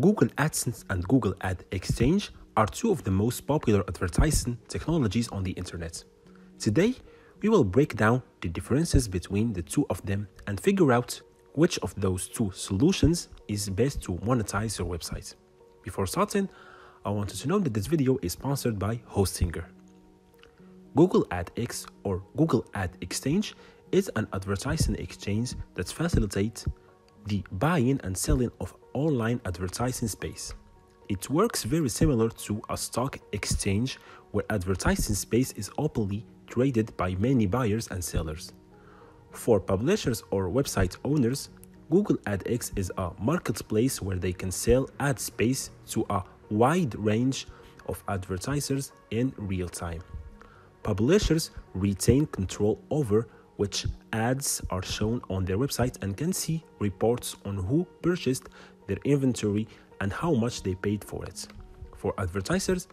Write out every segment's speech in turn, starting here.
Google AdSense and Google Ad Exchange are two of the most popular advertising technologies on the internet. Today, we will break down the differences between the two of them and figure out which of those two solutions is best to monetize your website. Before starting, I wanted to know that this video is sponsored by Hostinger. Google AdX or Google Ad Exchange is an advertising exchange that facilitates the buying and selling of online advertising space. It works very similar to a stock exchange where advertising space is openly traded by many buyers and sellers. For publishers or website owners, Google AdX is a marketplace where they can sell ad space to a wide range of advertisers in real time. Publishers retain control over which ads are shown on their website and can see reports on who purchased their inventory and how much they paid for it. For advertisers,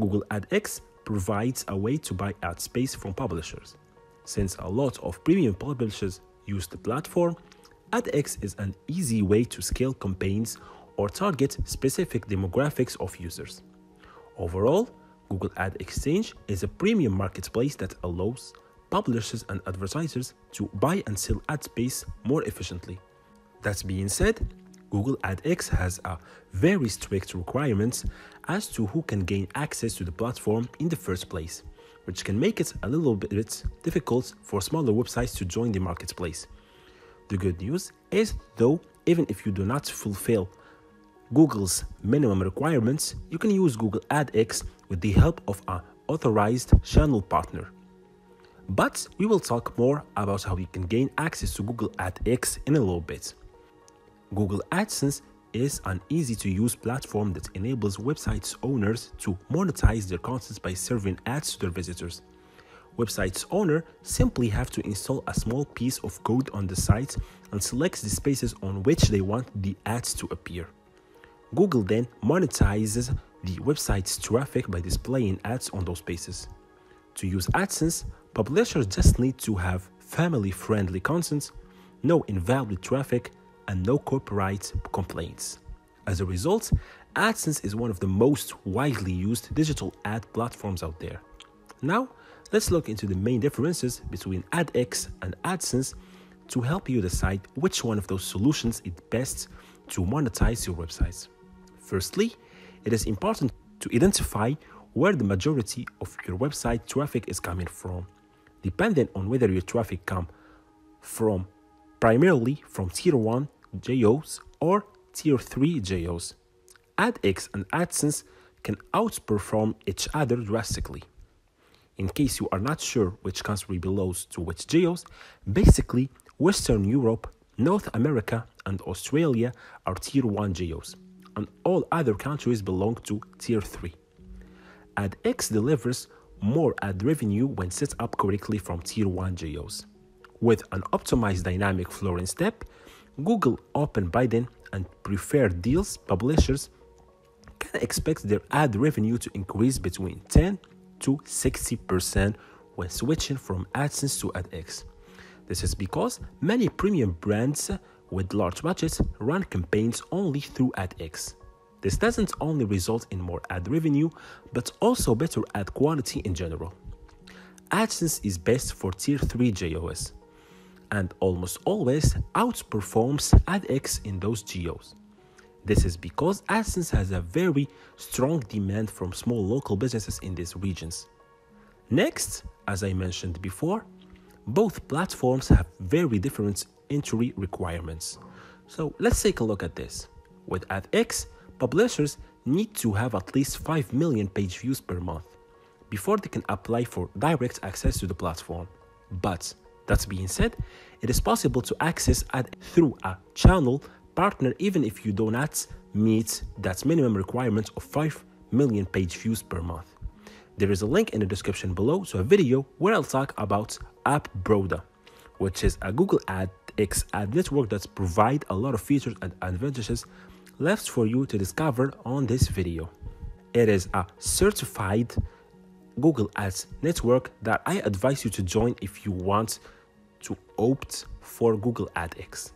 Google AdX provides a way to buy ad space from publishers. Since a lot of premium publishers use the platform, AdX is an easy way to scale campaigns or target specific demographics of users. Overall, Google Ad Exchange is a premium marketplace that allows publishers and advertisers to buy and sell ad space more efficiently. That being said, Google AdX has a very strict requirements as to who can gain access to the platform in the first place, which can make it a little bit difficult for smaller websites to join the marketplace. The good news is, though, even if you do not fulfill Google's minimum requirements, you can use Google AdX with the help of an authorized channel partner. But we will talk more about how you can gain access to Google AdX in a little bit. Google AdSense is an easy to use platform that enables websites owners to monetize their content by serving ads to their visitors. Websites owner simply have to install a small piece of code on the site and select the spaces on which they want the ads to appear. Google then monetizes the website's traffic by displaying ads on those spaces. To use AdSense, publishers just need to have family friendly content, no invalid traffic, and no copyright complaints. As a result, AdSense is one of the most widely used digital ad platforms out there. Now, let's look into the main differences between AdX and AdSense to help you decide which one of those solutions is best to monetize your websites. Firstly, it is important to identify where the majority of your website traffic is coming from, depending on whether your traffic come from primarily from tier 1 geos or tier 3 geos. AdX and AdSense can outperform each other drastically. In case you are not sure which country belongs to which geos, basically Western Europe, North America, and Australia are tier 1 geos, and all other countries belong to tier 3. AdX delivers more ad revenue when set up correctly from tier 1 geos. With an optimized dynamic flooring step, Google Open Bidding and preferred deals publishers can expect their ad revenue to increase between 10 to 60% when switching from AdSense to AdX. This is because many premium brands with large budgets run campaigns only through AdX. This doesn't only result in more ad revenue, but also better ad quality in general. AdSense is best for Tier 3 geos and almost always outperforms AdX in those geos. This is because AdSense has a very strong demand from small local businesses in these regions. Next, as I mentioned before, both platforms have very different entry requirements. So let's take a look at this. With AdX, publishers need to have at least 5 million page views per month before they can apply for direct access to the platform. But that being said, it is possible to access ad through a channel partner even if you do not meet that minimum requirement of 5 million page views per month. There is a link in the description below to a video where I'll talk about AppBroda, which is a Google AdX ad network that provides a lot of features and advantages left for you to discover on this video. It is a certified Google Ads network that I advise you to join if you want to opt for Google AdX.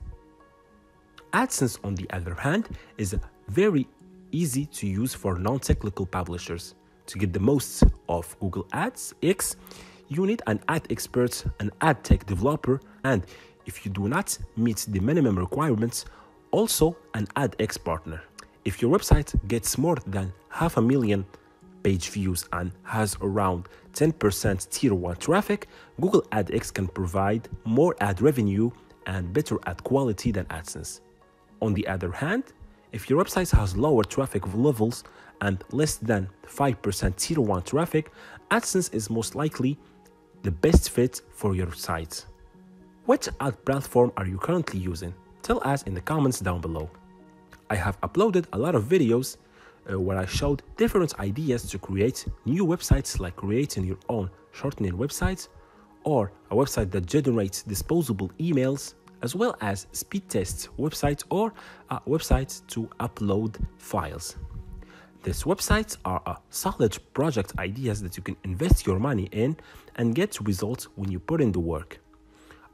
AdSense, on the other hand, is very easy to use for non-technical publishers. To get the most of Google AdX, you need an ad expert, an ad tech developer, and if you do not meet the minimum requirements, also an AdX partner. If your website gets more than half a million page views and has around 10% tier 1 traffic, Google AdX can provide more ad revenue and better ad quality than AdSense. On the other hand, if your website has lower traffic levels and less than 5% tier 1 traffic, AdSense is most likely the best fit for your site. Which ad platform are you currently using? Tell us in the comments down below. I have uploaded a lot of videos uh, where I showed different ideas to create new websites like creating your own shortening websites or a website that generates disposable emails as well as speed tests websites or a website to upload files. These websites are a solid project ideas that you can invest your money in and get results when you put in the work.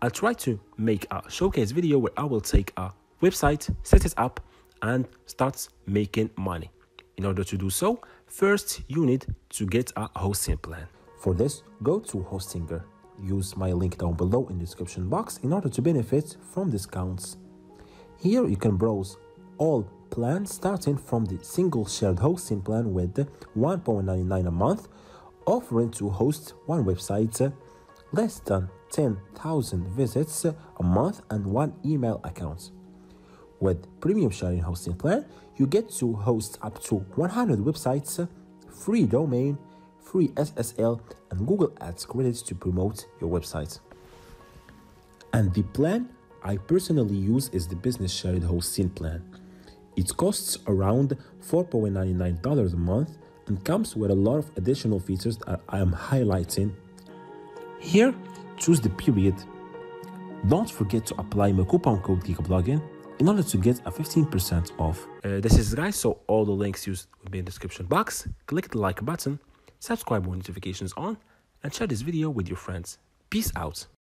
I'll try to make a showcase video where I will take a website, set it up, and start making money. In order to do so, first you need to get a hosting plan. For this, go to Hostinger. Use my link down below in the description box in order to benefit from discounts. Here you can browse all plans starting from the single shared hosting plan with 1.99 a month, offering to host one website, less than 10,000 visits a month, and one email account. With Premium Sharing Hosting Plan, you get to host up to 100 websites, free domain, free SSL, and Google Ads credits to promote your website. And the plan I personally use is the Business Shared Hosting Plan. It costs around $4.99 a month and comes with a lot of additional features that I am highlighting. Here, choose the period. Don't forget to apply my coupon code GeekBlooging in order to get a 15% off. Uh, this is guys, so all the links used will be in the description box. Click the like button, subscribe with notifications on, and share this video with your friends. Peace out.